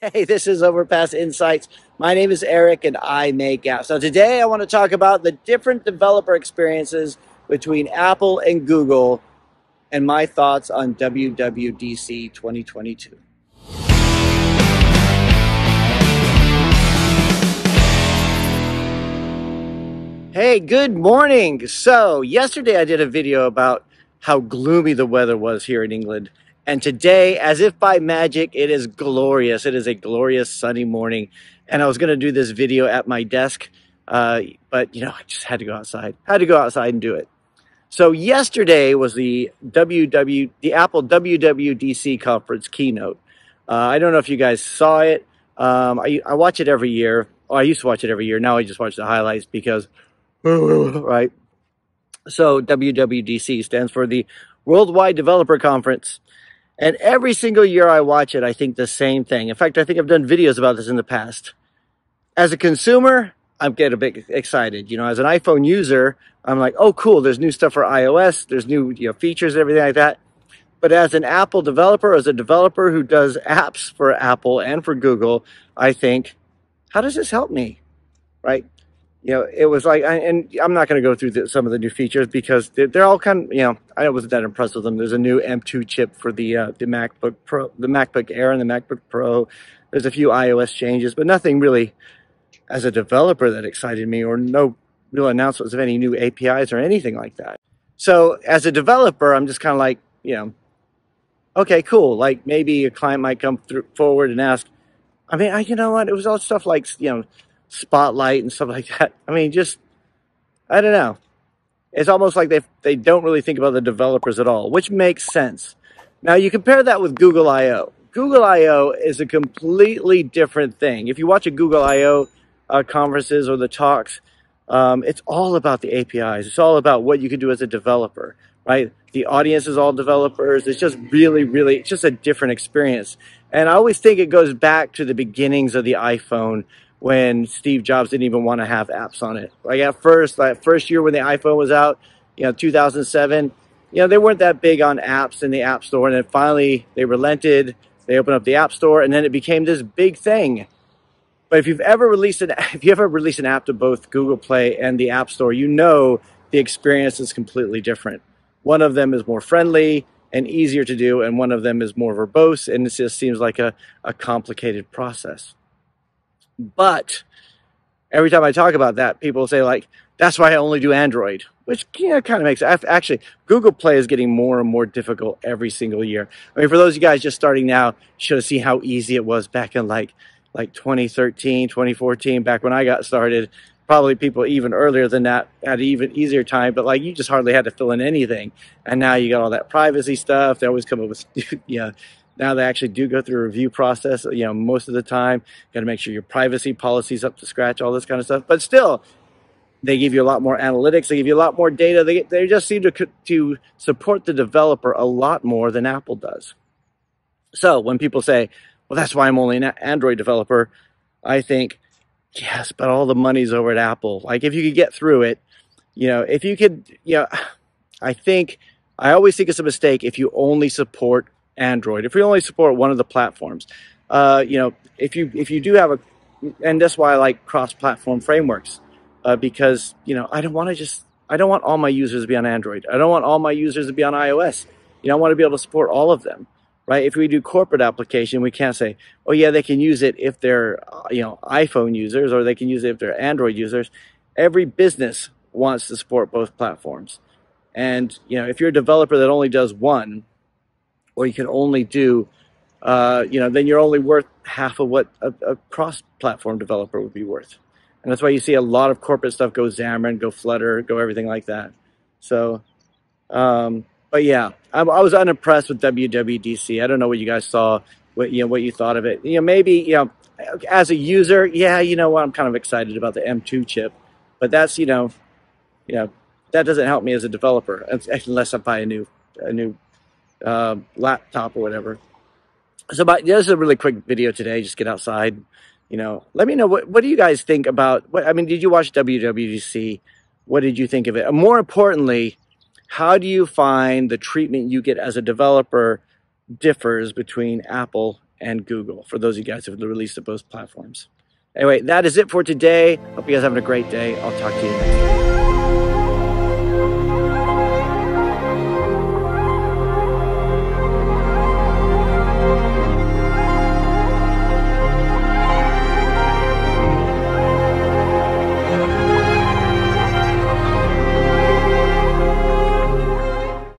Hey, this is Overpass Insights. My name is Eric and I make apps. So today I want to talk about the different developer experiences between Apple and Google and my thoughts on WWDC 2022. Hey, good morning. So, yesterday I did a video about how gloomy the weather was here in England. And today, as if by magic, it is glorious. It is a glorious sunny morning. And I was going to do this video at my desk, uh, but you know, I just had to go outside. Had to go outside and do it. So yesterday was the WW, the Apple WWDC conference keynote. Uh, I don't know if you guys saw it. Um, I, I watch it every year. Oh, I used to watch it every year. Now I just watch the highlights because, right? So WWDC stands for the Worldwide Developer Conference. And every single year I watch it, I think the same thing. In fact, I think I've done videos about this in the past. As a consumer, I'm getting a bit excited. You know, as an iPhone user, I'm like, oh, cool. There's new stuff for iOS. There's new you know, features, everything like that. But as an Apple developer, as a developer who does apps for Apple and for Google, I think, how does this help me? Right? You know, it was like, and I'm not going to go through the, some of the new features because they're, they're, all kind of, you know, I wasn't that impressed with them. There's a new M2 chip for the uh, the MacBook Pro, the MacBook Air, and the MacBook Pro. There's a few iOS changes, but nothing really, as a developer, that excited me, or no real announcements of any new APIs or anything like that. So as a developer, I'm just kind of like, you know, okay, cool. Like maybe a client might come through forward and ask. I mean, I, you know what? It was all stuff like, you know spotlight and stuff like that. I mean, just I don't know. It's almost like they they don't really think about the developers at all, which makes sense. Now you compare that with Google I/O. Google I/O is a completely different thing. If you watch a Google I/O uh, conferences or the talks, um, it's all about the APIs. It's all about what you can do as a developer, right? The audience is all developers. It's just really, really, it's just a different experience. And I always think it goes back to the beginnings of the iPhone when Steve Jobs didn't even want to have apps on it. Like at first, like first year when the iPhone was out, you know, 2007, you know, they weren't that big on apps in the App Store. And then finally they relented. They opened up the App Store and then it became this big thing. But if you've ever released an, if you ever released an app to both Google Play and the App Store, you know the experience is completely different. One of them is more friendly and easier to do, and one of them is more verbose, and it just seems like a, a complicated process. But every time I talk about that, people say like, that's why I only do Android, which kind of makes. Actually, Google Play is getting more and more difficult every single year. I mean, for those of you guys just starting now, should have seen how easy it was back in like like 2013, 2014, back when I got started. Probably people even earlier than that had an even easier time, but like you just hardly had to fill in anything. And now you got all that privacy stuff. They always come up with, yeah, now they actually do go through a review process, you know, most of the time. Got to make sure your privacy policies up to scratch, all this kind of stuff. But still, they give you a lot more analytics. They give you a lot more data. They, they just seem to, to support the developer a lot more than Apple does. So when people say, well, that's why I'm only an Android developer, I think, yes, but all the money's over at Apple. Like if you could get through it, you know, if you could, you know, I think, I always think it's a mistake if you only support Android. If we only support one of the platforms, uh, you know, if you if you do have a, and that's why I like cross-platform frameworks, uh, because you know I don't want to just I don't want all my users to be on Android. I don't want all my users to be on iOS. You know, I want to be able to support all of them, right? If we do corporate application, we can't say, oh yeah, they can use it if they're uh, you know iPhone users or they can use it if they're Android users. Every business wants to support both platforms. And you know, if you're a developer that only does one, or you can only do, uh, you know, then you're only worth half of what a, a cross-platform developer would be worth. And that's why you see a lot of corporate stuff go Xamarin, go Flutter, go everything like that. So, um, but yeah, I, I, was unimpressed with WWDC. I don't know what you guys saw, what you know, what you thought of it. You know, maybe you know, as a user, yeah, you know, what, I'm kind of excited about the M2 chip, but that's you know, you know, that doesn't help me as a developer unless I buy a new a new uh, laptop or whatever. So, but this is a really quick video today. Just get outside. You know, let me know what what do you guys think about? What I mean, did you watch WWDC? What did you think of it? And more importantly, how do you find the treatment you get as a developer differs between Apple and Google for those of you guys who have released to both platforms. Anyway, that is it for today. Hope you guys having a great day. I'll talk to you next time.